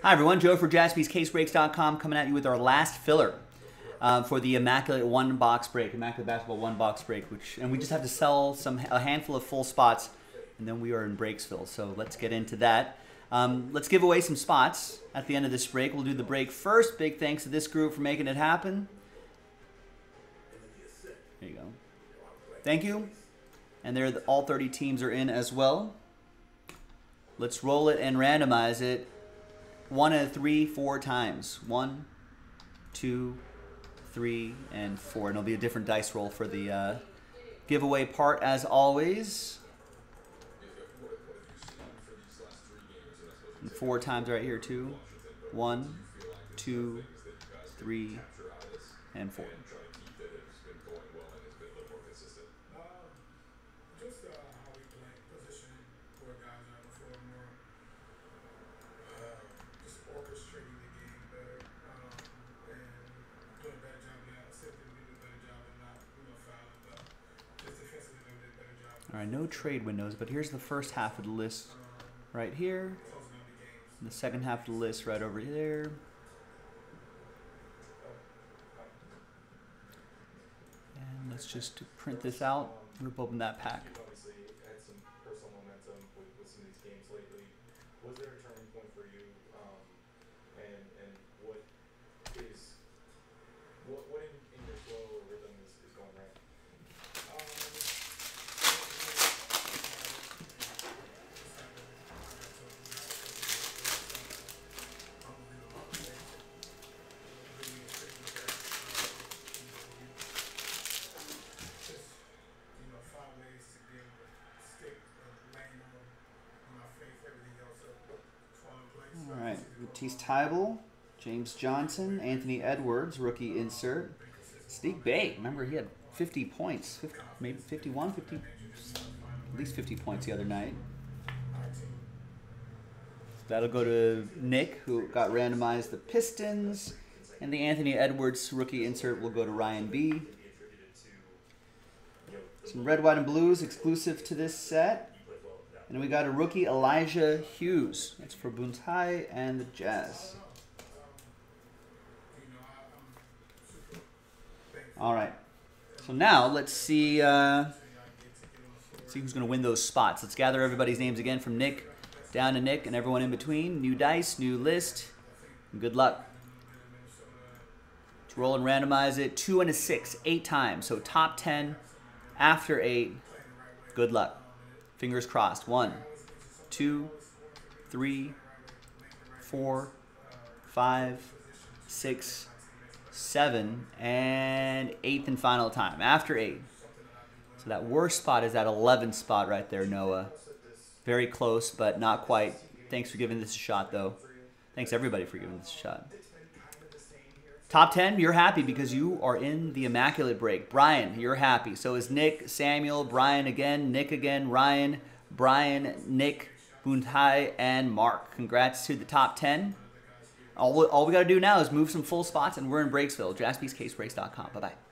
Hi, everyone. Joe for jaspyscasebreaks.com coming at you with our last filler uh, for the Immaculate One Box Break, Immaculate Basketball One Box Break, which and we just have to sell some a handful of full spots, and then we are in Breaksville. So let's get into that. Um, let's give away some spots at the end of this break. We'll do the break first. Big thanks to this group for making it happen. There you go. Thank you. And there, all 30 teams are in as well. Let's roll it and randomize it one of three, four times. One, two, three, and four. And it'll be a different dice roll for the uh, giveaway part as always. And four times right here too. One, two, three, and four. All right, no trade windows, but here's the first half of the list right here. The second half of the list right over there. And let's just print this out, rip open that pack. Matisse Thybulle, James Johnson, Anthony Edwards, rookie insert. Saddiq Bey, remember he had 50 points, 50, maybe 51, 50, at least 50 points the other night. That'll go to Nick, who got randomized the Pistons. And the Anthony Edwards rookie insert will go to Ryan B. Some red, white, and blues exclusive to this set. And we got a rookie, Elijah Hughes. That's for Boons High and the Jazz. All right. So now let's see uh, see who's going to win those spots. Let's gather everybody's names again from Nick down to Nick and everyone in between. New dice, new list. Good luck. Let's roll and randomize it. Two and a six, eight times. So top 10 after eight. Good luck. Fingers crossed. One, two, three, four, five, six, seven, and eighth and final time. After eight. So that worst spot is that 11 spot right there, Noah. Very close, but not quite. Thanks for giving this a shot, though. Thanks, everybody, for giving this a shot. Top 10, you're happy because you are in the Immaculate Break. Brian, you're happy. So is Nick, Samuel, Brian again, Nick again, Ryan, Brian, Nick, Buntai, and Mark. Congrats to the top 10. All, all we got to do now is move some full spots, and we're in Breaksville. JaspysCaseBreaks.com. Bye-bye.